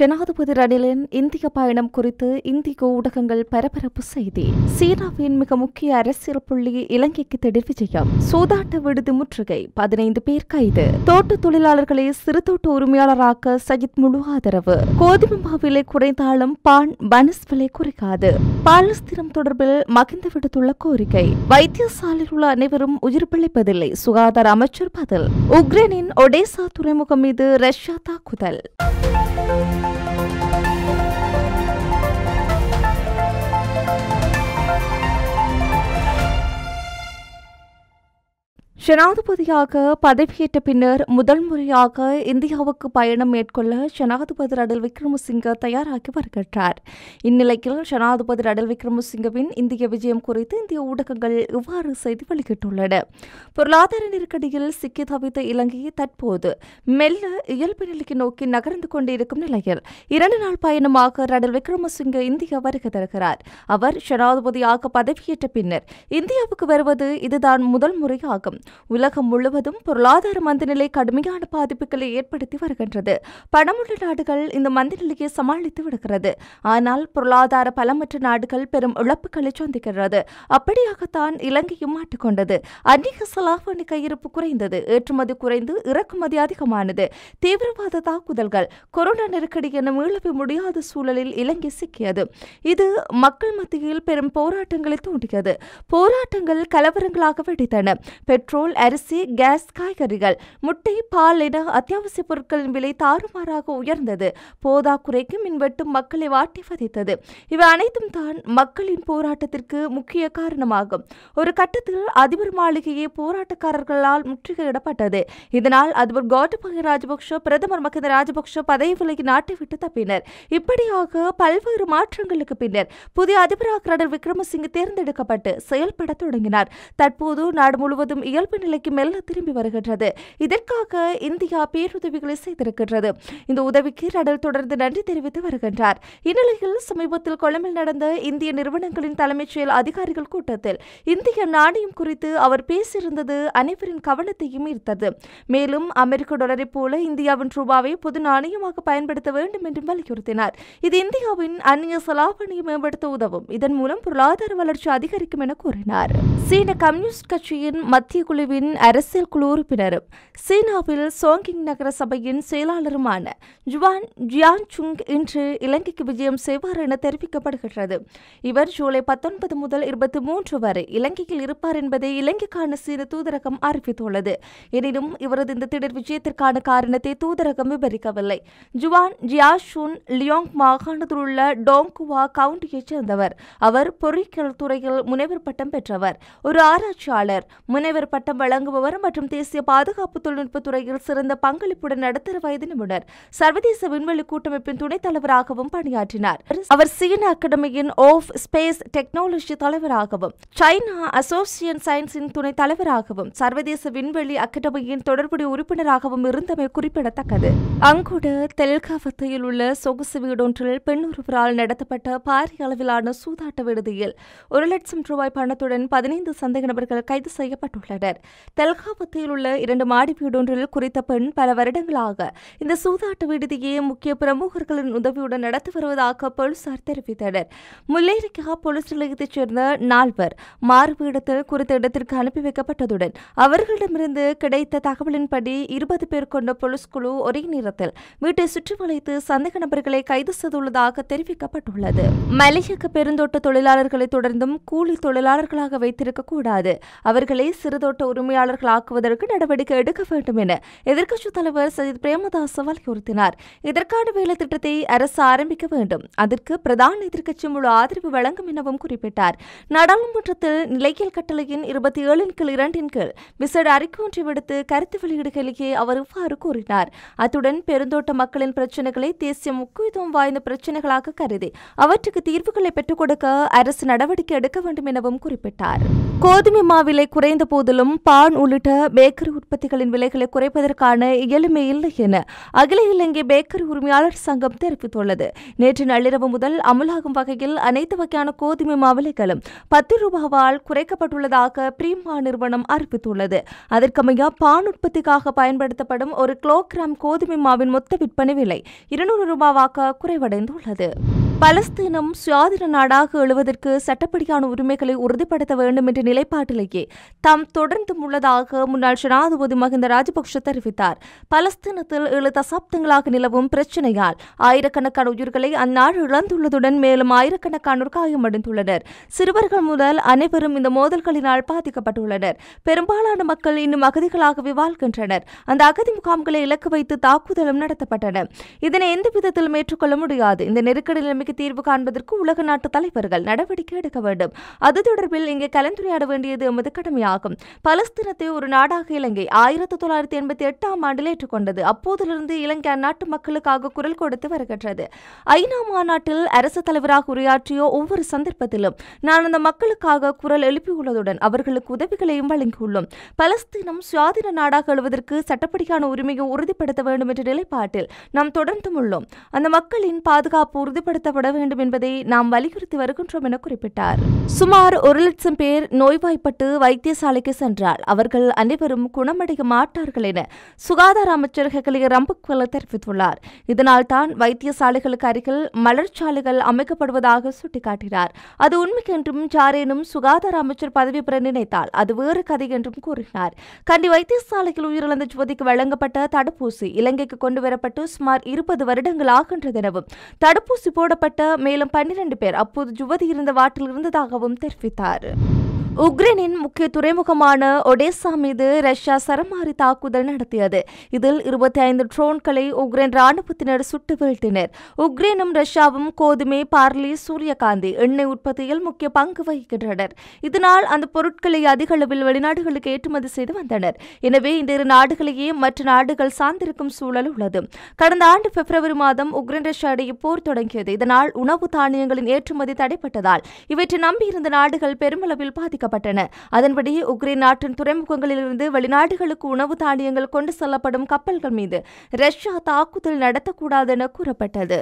ஜனாதிபதி ரணிலின் இந்திய பயணம் குறித்து இந்திய ஊடகங்கள் பரபரப்பு செய்தி. சீனாவின் மிக முக்கிய அரசியல் புள்ளி இலங்கைக்கு திடீர் விஜயம். சூதாட்ட விடுதி முற்றுகை பதினைந்து பேர் கைது. தோட்ட தொழிலாளர்களை சிறு தோட்ட உரிமையாளராக்க சஜித் முழு ஆதரவு. கோதுமை விலை குறைந்தாலும் பான் பனஸ் விலை குறைக்காது. பாலஸ்தீனம் தொடர்பில் மகிந்த விடுத்துள்ள கோரிக்கை. வைத்தியசாலையில் உள்ள அனைவரும் உயிர் பிழைப்பதில்லை சுகாதார அமைச்சர் பதில். உக்ரைனின் ஒடேசா துறைமுகம் மீது ரஷ்யா தாக்குதல். thank you ஜனாதிபதியாக பதவியேற்ற பின்னர் முதல் முறையாக இந்தியாவுக்கு பயணம் மேற்கொள்ள ஜனாதிபதி ரடல் விக்ரமசிங்க தயாராகி வருகின்றார். இந்நிலையில் ஜனாதிபதி ரடல் விக்ரமசிங்கவின் இந்திய விஜயம் குறித்து இந்திய ஊடகங்கள் இவ்வாறு செய்தி வெளியிட்டுள்ளன. பொருளாதார நெருக்கடியில் சிக்கி தவித்த இலங்கை தற்போது மெல்ல இயல்பு நிலைக்கு நோக்கி நகர்ந்து கொண்டிருக்கும் நிலையில் இரண்டு நாள் பயணமாக ரடல் விக்ரமசிங்க இந்தியா வருகை தருகிறார். அவர் ஜனாதிபதியாக பதவியேற்ற பின்னர் இந்தியாவுக்கு வருவது இதுதான் முதல் முறையாகும். உலகம் முழுவதும் பொருளாதார மந்தநிலை கடுமையான பாதிப்புகளை ஏற்படுத்தி வருகின்றது. பணமுள்ள நாடுகள் இந்த மந்தநிலையை சமாளித்து விடுகிறது. ஆனால் பொருளாதார பலமற்ற நாடுகள் பெரும் இழப்புகளை சந்திக்கிறது. அப்படியாகத்தான் இலங்கையும் மாட்டிக்கொண்டது. அந்நிய செலாவணி கையிருப்பு குறைந்தது. ஏற்றுமதி குறைந்து இறக்குமதி அதிகமானது. தீவிரவாத தாக்குதல்கள் கொரோனா நெருக்கடி என மீளவே முடியாத சூழலில் இலங்கை சிக்கியது. இது மக்கள் மத்தியில் பெரும் போராட்டங்களை தூண்டியது. போராட்டங்கள் கலவரங்களாக வெடித்தன. பெட்ரோல் அரிசி கேஸ் காய்கறிகள். முட்டை பால் என அத்தியாவசிய பொருட்களின் விலை தாறுமாறாக உயர்ந்தது. போதாக்குறைக்கு மின்வெட்டும் மக்களை வாட்டி வதைத்தது. இவை அனைத்தும் தான் மக்களின் போராட்டத்திற்கு முக்கிய காரணமாகும். ஒரு கட்டத்தில் அதிபர் மாளிகையை போராட்டக்காரர்களால் முற்றுகையிடப்பட்டது. இதனால் அதிபர் கோட்டபய ராஜபக்ஷ பிரதமர் மகிந்த ராஜபக்ஷ பதவி விலகி நாட்டை விட்டு தப்பினர். இப்படியாக பல்வேறு மாற்றங்களுக்கு பின்னர் புதிய அதிபராக ரணில் விக்ரமசிங்கே தேர்ந்தெடுக்கப்பட்டு செயல்பட தொடங்கினார். தற்போது நாடு முழுவதும் இயல்பு இயல்பு நிலைக்கு மெல்ல திரும்பி வருகின்றது. இதற்காக இந்தியா பேருதவிகளை செய்திருக்கின்றது. இந்த உதவிக்கு ரடல் தொடர்ந்து நன்றி தெரிவித்து வருகின்றார். இந்நிலையில் சமீபத்தில் கொழும்பில் நடந்த இந்திய நிறுவனங்களின் தலைமைச் செயல் அதிகாரிகள் கூட்டத்தில் இந்திய நாணயம் குறித்து அவர் பேசியிருந்தது அனைவரின் கவனத்தையும் ஈர்த்தது. மேலும் அமெரிக்க டாலரை போல இந்தியாவின் ரூபாவை பொது நாணயமாக பயன்படுத்த வேண்டும் என்றும் வலியுறுத்தினார். இது இந்தியாவின் அந்நிய செலாவணியை மேம்படுத்த உதவும். இதன் மூலம் பொருளாதார வளர்ச்சி அதிகரிக்கும் என கூறினார். சீன கம்யூனிஸ்ட் கட்சியின் மத்திய குழு குழுவின் அரசியல் குழு உறுப்பினரும் சீனாவில் சோங்கிங் நகர சபையின் செயலாளருமான ஜுவான் ஜியான் சுங் இன்று இலங்கைக்கு விஜயம் செய்வார் என தெரிவிக்கப்படுகிறது இவர் ஜூலை பத்தொன்பது முதல் இருபத்தி மூன்று வரை இலங்கையில் இருப்பார் என்பதை இலங்கைக்கான சீன தூதரகம் அறிவித்துள்ளது. எனினும் இவரது இந்த திடீர் விஜயத்திற்கான காரணத்தை தூதரகம் விவரிக்கவில்லை. ஜுவான் ஜியாஷுன் லியோங் மாகாணத்தில் உள்ள டோங்குவா கவுண்டியைச் சேர்ந்தவர். அவர் பொறியியல் துறையில் முனைவர் பட்டம் பெற்றவர். ஒரு ஆராய்ச்சியாளர். முனைவர் பட்டம் வழங்குபவர் மற்றும் தேசிய பாதுகாப்பு தொழில்நுட்ப துறையில் சிறந்த பங்களிப்புடன் நடுத்தர வயது நிபுணர் சர்வதேச விண்வெளி கூட்டமைப்பின் துணைத் தலைவராகவும் பணியாற்றினார். அவர் சீன அகாடமியின் ஆஃப் ஸ்பேஸ் டெக்னாலஜி தலைவராகவும் சைனா அசோசியன் சயின்ஸின் துணைத் தலைவராகவும் சர்வதேச விண்வெளி அகாடமியின் தொடர்புடைய உறுப்பினராகவும் இருந்தமை குறிப்பிடத்தக்கது. அங்குட தெல்காவத்தையில் உள்ள சொகுசு வீடொன்றில் பெண் ஒருவரால் நடத்தப்பட்ட பாரிய அளவிலான சூதாட்ட விடுதியில் ஒரு லட்சம் ரூபாய் பணத்துடன் பதினைந்து சந்தேக நபர்கள் கைது செய்யப்பட்டுள்ளனர். தெல்காவத்தையில் உள்ள இரண்டு மாடி வீடொன்றில் குறித்த பெண் பல வருடங்களாக இந்த சூதாட்ட விடுதியை முக்கிய பிரமுகர்களின் உதவியுடன் நடத்தி வருவதாக போலீசார் தெரிவித்தனர். முல்லேரிக்கா போலீஸ் நிலையத்தைச் சேர்ந்த நால்வர் மாறுபீடத்தில் குறித்த இடத்திற்கு அனுப்பி வைக்கப்பட்டதுடன் அவர்களிடமிருந்து கிடைத்த தகவலின்படி இருபது பேர் கொண்ட போலீஸ் குழு ஒரே நேரத்தில் வீட்டை சுற்றி வளைத்து சந்தேக நபர்களை கைது செய்துள்ளதாக தெரிவிக்கப்பட்டுள்ளது. மலையக பெருந்தோட்ட தொழிலாளர்களை தொடர்ந்தும் கூலி தொழிலாளர்களாக வைத்திருக்க கூடாது. அவர்களை சிறுதோட்ட உரிமையாளர்களாக்குவதற்கு நடவடிக்கை எடுக்க வேண்டும் என எதிர்க்கட்சித் தலைவர் சஜித் பிரேமதாச வலியுறுத்தினார் இதற்கான வேலை திட்டத்தை அரசு ஆரம்பிக்க வேண்டும். அதற்கு பிரதான எதிர்க்கட்சி முழு ஆதரவு வழங்கும் எனவும் குறிப்பிட்டார். நாடாளுமன்றத்தில் நிலையியல் கட்டளையின் இருபத்தி ஏழின் கீழ் இரண்டின் கீழ் விசேட அறிக்கை ஒன்றை விடுத்து கருத்து வெளியிடுகையிலேயே அவர் இவ்வாறு கூறினார். அத்துடன் பெருந்தோட்ட மக்களின் பிரச்சினைகளை தேசிய முக்கியத்துவம் வாய்ந்த பிரச்சினைகளாக கருதி அவற்றுக்கு தீர்வுகளை பெற்றுக் கொடுக்க அரசு நடவடிக்கை எடுக்க வேண்டும் எனவும் குறிப்பிட்டார். கோதுமை மாவிலை குறைந்த போதிலும் பான் உள்ளிட்ட பேக்கரி உற்பத்திகளின் விலைகளை குறைப்பதற்கான இயலுமை இல்லை என அகில இலங்கை பேக்கரி உரிமையாளர் சங்கம் தெரிவித்துள்ளது. நேற்று நள்ளிரவு முதல் அமலாகும் வகையில் அனைத்து வகையான கோதுமை மாவிலைகளும் பத்து ரூபாவால் குறைக்கப்பட்டுள்ளதாக பிரீமா நிறுவனம் அறிவித்துள்ளது. அதற்கமைய பான் உற்பத்திக்காக பயன்படுத்தப்படும் ஒரு கிலோகிராம் கோதுமை மாவின் மொத்த விற்பனை விலை இருநூறு ரூபாவாக குறைவடைந்துள்ளது. பலஸ்தீனம் சுயாதீன நாடாக எழுவதற்கு சட்டப்படியான உரிமைகளை உறுதிப்படுத்த வேண்டும் என்ற நிலைப்பாட்டிலேயே தாம் தொடர்ந்தும் உள்ளதாக முன்னாள் ஜனாதிபதி மஹிந்த ராஜபக்ஷ தெரிவித்தார். பலஸ்தீனத்தில் ஏழு தசாப்தங்களாக நிலவும் பிரச்சினையால் ஆயிரக்கணக்கான உயிர்களை அந்நாடு இழந்துள்ளதுடன் மேலும் ஆயிரக்கணக்கானோர் காயமடைந்துள்ளனர். சிறுவர்கள் முதல் அனைவரும் இந்த மோதல்களினால் பாதிக்கப்பட்டுள்ளனர். பெரும்பாலான மக்கள் இன்னும் அகதிகளாகவே வாழ்கின்றனர். அந்த அகதி முகாம்களை இலக்கு வைத்து தாக்குதலும் நடத்தப்பட்டன. இதனை எந்த விதத்திலும் ஏற்றுக்கொள்ள முடியாது. இந்த நெருக்கடி பிரச்சினைக்கு தீர்வு காண்பதற்கு உலக நாட்டு தலைவர்கள் நடவடிக்கை எடுக்க வேண்டும். அது தொடர்பில் இங்கே கலந்துரையாட வேண்டியது எமது கடமையாகும். பலஸ்தீனத்தை ஒரு நாடாக இலங்கை ஆயிரத்தி தொள்ளாயிரத்தி எண்பத்தி எட்டாம் ஆண்டில் ஏற்றுக்கொண்டது. அப்போதிலிருந்து இலங்கை அந்நாட்டு மக்களுக்காக குரல் கொடுத்து வருகின்றது. ஐநா மாநாட்டில் அரசு தலைவராக உரையாற்றிய ஒவ்வொரு சந்தர்ப்பத்திலும் நான் அந்த மக்களுக்காக குரல் எழுப்பியுள்ளதுடன் அவர்களுக்கு உதவிகளையும் வழங்கியுள்ளோம். பலஸ்தீனம் சுயாதீன நாடாக எழுவதற்கு சட்டப்படியான உரிமையை உறுதிப்படுத்த வேண்டும் என்ற நிலைப்பாட்டில் நாம் தொடர்ந்தும் உள்ளோம். அந்த மக்களின் பாதுகாப்பு உறுதிப்படுத்தப்பட வேண்டும் என்பதை நாம் வலியுறுத்தி வருகின்றோம் என குறிப்பிட்டார். சுமார் ஒரு லட்சம் பேர் நோய்வாய்ப்பட்டு வைத்தியசாலைக்கு சென்றால் அவர்கள் அனைவரும் குணமடைய மாட்டார்கள் என சுகாதார அமைச்சர் ஹெகலிய ரம்புக்வல தெரிவித்துள்ளார். இதனால் தான் வைத்தியசாலைகளுக்கு அருகில் மலர்ச்சாலைகள் அமைக்கப்படுவதாக சுட்டிக்காட்டினார். அது உண்மை என்றும் ஜாரேனும் சுகாதார அமைச்சர் பதவி பெற நினைத்தால் அது வேறு கதை என்றும் கூறினார். கண்டி வைத்தியசாலையில் உயிரிழந்த ஜோதிக்கு வழங்கப்பட்ட தடுப்பூசி இலங்கைக்கு கொண்டு வரப்பட்டு சுமார் இருபது வருடங்கள் ஆகின்றது எனவும் தடுப்பூசி போடப்பட்ட மேலும் பன்னிரண்டு பேர் அப்போது ஜுவதி இருந்த வாட்டில் இருந்ததாகவும் தெரிவித்தார். உக்ரைனின் முக்கிய துறைமுகமான ஒடேசா மீது ரஷ்யா சரமாரி தாக்குதல் நடத்தியது. இதில் இருபத்தி ஐந்து ட்ரோன்களை உக்ரைன் ராணுவத்தினர் சுட்டு வீழ்த்தினர். உக்ரைனும் ரஷ்யாவும் கோதுமை பார்லி சூரியகாந்தி எண்ணெய் உற்பத்தியில் முக்கிய பங்கு வகிக்கின்றனர். இதனால் அந்த பொருட்களை அதிக அளவில் வெளிநாடுகளுக்கு ஏற்றுமதி செய்து வந்தனர். எனவே இந்த இரு நாடுகளையே மற்ற நாடுகள் சார்ந்திருக்கும் சூழல் உள்ளது. கடந்த ஆண்டு பிப்ரவரி மாதம் உக்ரைன் ரஷ்யா இடையே போர் தொடங்கியது. இதனால் உணவு தானியங்களின் ஏற்றுமதி தடைப்பட்டதால் இவற்றை நம்பியிருந்த நாடுகள் பெருமளவில் பாதிக்கப்பட்டன அதன்படி உக்ரைன் நாட்டின் துறைமுகங்களிலிருந்து வெளிநாடுகளுக்கு உணவு தானியங்கள் கொண்டு செல்லப்படும் கப்பல்கள் மீது ரஷ்யா தாக்குதல் நடத்தக்கூடாது என கூறப்பட்டது.